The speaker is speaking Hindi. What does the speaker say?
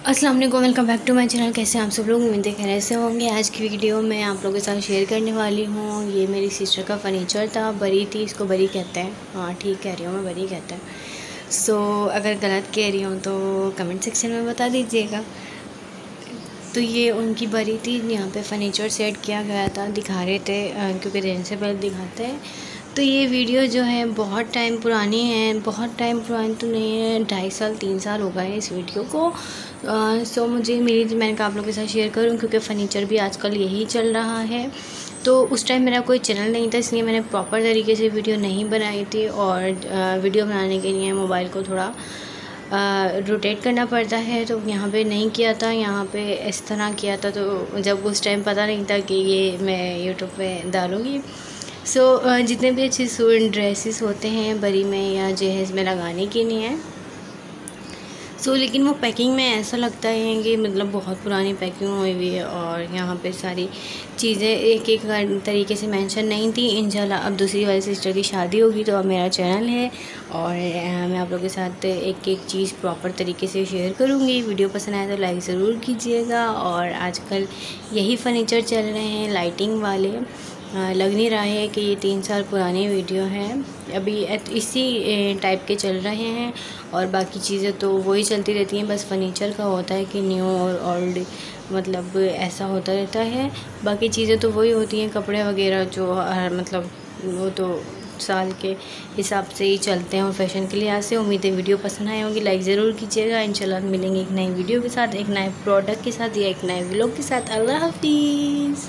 अस्सलाम वालेकुम welcome back to my channel कैसे आप सब लोग? उम्मीद देख रहे से होंगे। आज की वीडियो मैं आप लोगों के साथ शेयर करने वाली हूँ। ये मेरी सिस्टर का फ़र्नीचर था बरी थी इसको बरी कहते हैं। हाँ ठीक कह रही हूँ मैं बरी कहते हैं। सो so, अगर गलत कह रही हूँ तो कमेंट सेक्शन में बता दीजिएगा। तो ये उनकी बरी थी यहाँ पे फ़र्नीचर सेट किया गया था दिखा रहे थे क्योंकि पहले दिखाते हैं। तो ये वीडियो जो है बहुत टाइम पुरानी है बहुत टाइम पुरानी तो नहीं है ढाई साल तीन साल हो गए हैं इस वीडियो को। आ, सो मुझे मेरी मैंने कहा आप लोगों के साथ शेयर करूँ क्योंकि फ़र्नीचर भी आजकल यही चल रहा है। तो उस टाइम मेरा कोई चैनल नहीं था इसलिए मैंने प्रॉपर तरीके से वीडियो नहीं बनाई थी और वीडियो बनाने के लिए मोबाइल को थोड़ा रोटेट करना पड़ता है। तो यहाँ पे नहीं किया था यहाँ पे इस तरह किया था। तो जब उस टाइम पता नहीं था कि ये मैं यूट्यूब पे डालूँगी। सो so, जितने भी अच्छे सूट ड्रेसेस होते हैं बरी में या जहेज़ में लगाने के लिए हैं। सो so, लेकिन वो पैकिंग में ऐसा लगता है कि मतलब बहुत पुरानी पैकिंग हुई हुई है और यहाँ पे सारी चीज़ें एक एक तरीके से मेंशन नहीं थी। इन अब दूसरी वाली सिस्टर की शादी होगी तो अब मेरा चैनल है और मैं आप लोगों के साथ एक एक चीज़ प्रॉपर तरीके से शेयर करूँगी। वीडियो पसंद आए तो लाइक ज़रूर कीजिएगा और आजकल यही फ़र्नीचर चल रहे हैं लाइटिंग वाले। लग नहीं रहा है कि ये तीन साल पुरानी वीडियो है। अभी इसी टाइप के चल रहे हैं और बाकी चीज़ें तो वही चलती रहती हैं। बस फर्नीचर का होता है कि न्यू और ओल्ड मतलब ऐसा होता रहता है। बाकी चीज़ें तो वही होती हैं, कपड़े वगैरह जो हर मतलब वो तो साल के हिसाब से ही चलते हैं और फ़ैशन के लिहाज से। उम्मीद है वीडियो पसंद आए होंगी। लाइक ज़रूर कीजिएगा। इंशाल्लाह मिलेंगे एक नई वीडियो के साथ, एक नए प्रोडक्ट के साथ या एक नए व्लॉग के साथ। अल्लाह हाफिज़।